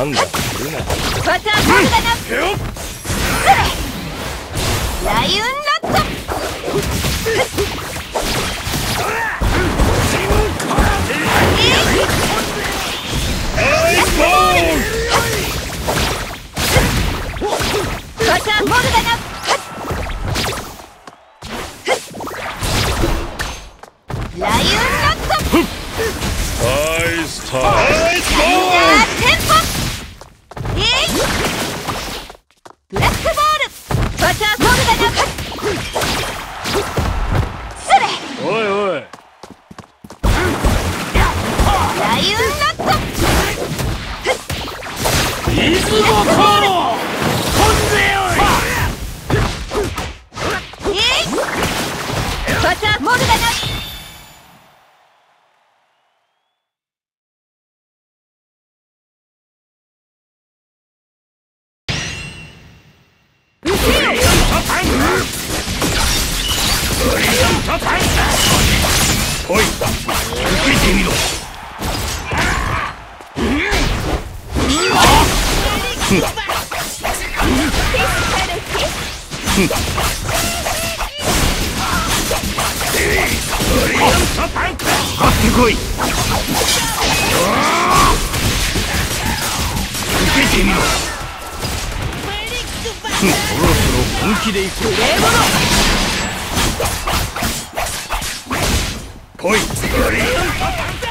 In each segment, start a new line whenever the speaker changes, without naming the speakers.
判断す、
ん、ラインまたモルダ
がおい
受けてみろ気で行く
来い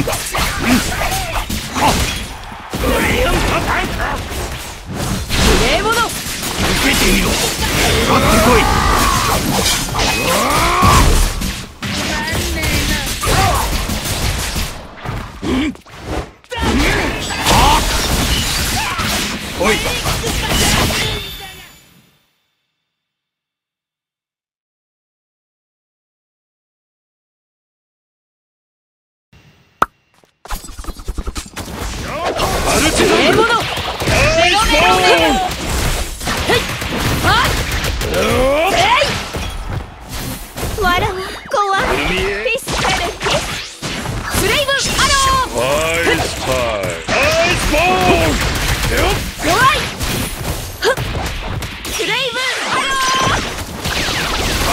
ンレー
モ受けてみろ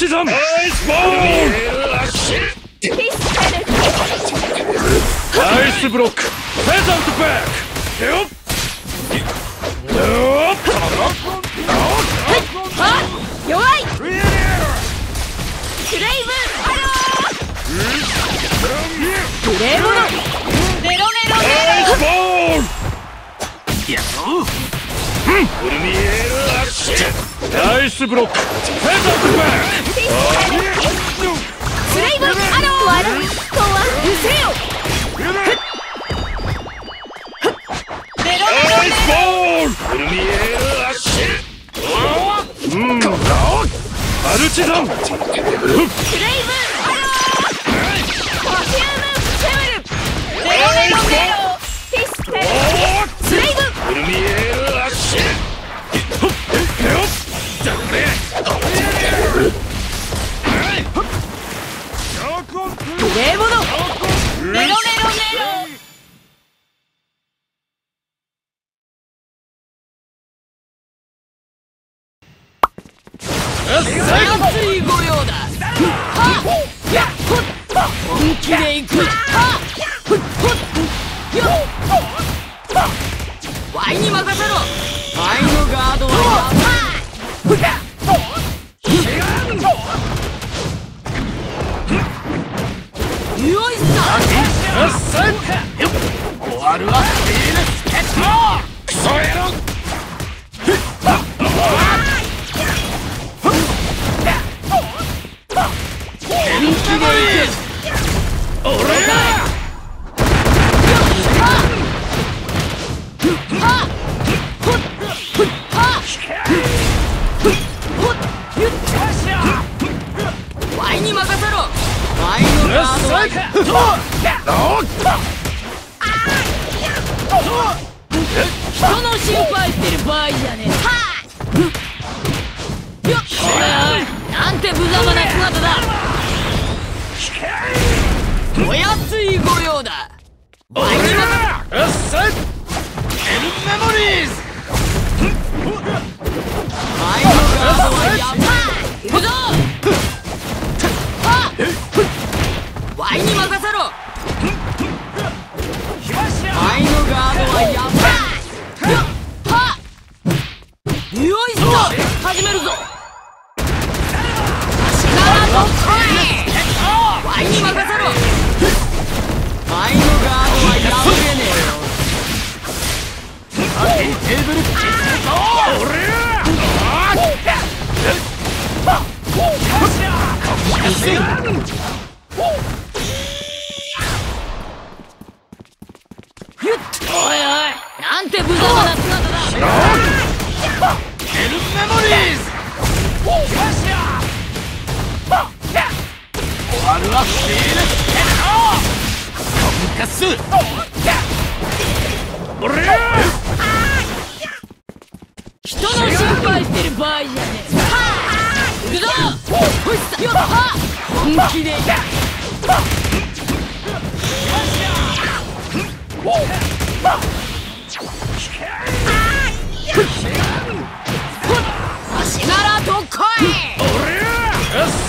Baptism! Ice Bomb!
Ice Block! Peasant Back! Yup! Yup! Hot!
Yoi! Grave Arrow!
Grave Arrow! Nero Nero Nero! Ice
Ball! Yahoo! Urmiel Action! Ice
Block! Peasant
Back! ス
グレーモノメロメロ。メロ熱いご用だはっやっほっ本気でいくはっほっほっよっワイに任せろワイのガードはやばい
終わるわスティールスケット
クソ野郎
本気でいく
俺や
ワイに任せろ。ワイのガードは。人の心配してる場合じゃねえよっおいなんて無様な姿だ。お安いご用だ。ワイに任
よっしゃ
エルメモリーズ
ワイのガードはやばい行くぞはっワイに任せろ始めるぞ。足からどっこいワイに任せろワイのガードは破れねえよ
テーブル
俺や
おいおいなんて無様な姿だ
エルメモリーズ。終わるわ。スティールスケットコン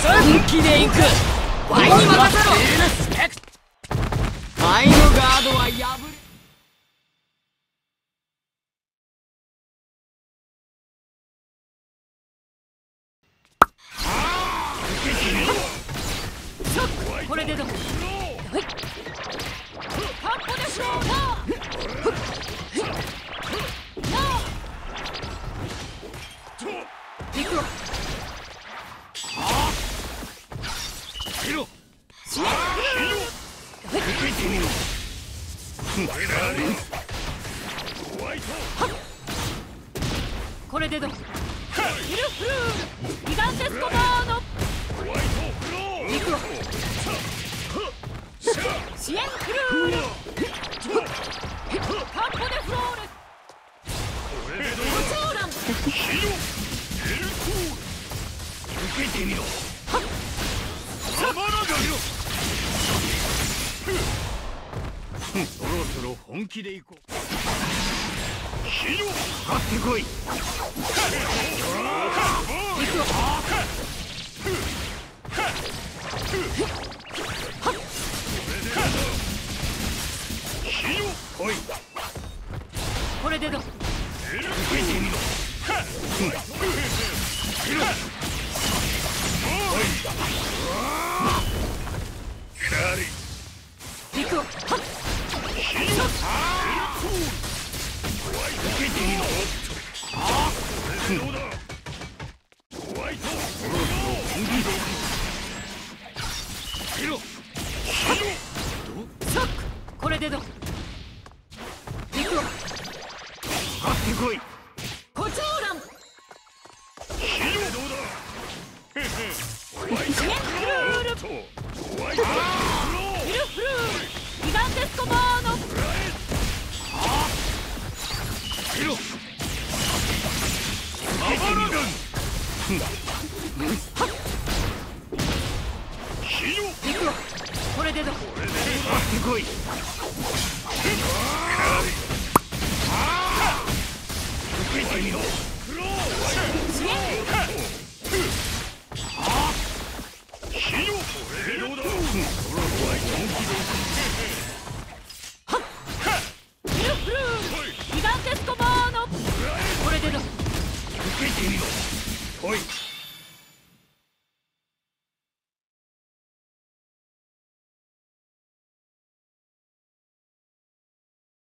本気で行く。ワイに任せろ。ワイのガードは破れ支援クルーカッポデフローレコチョーラン
受けてみろそろそろ本気でいこうかかってこい来い
これでど
こ
れでどう
ヒ
ーロー
行くわこれで
こ？い受けてみろ。
フロー。これでどうだ？
フ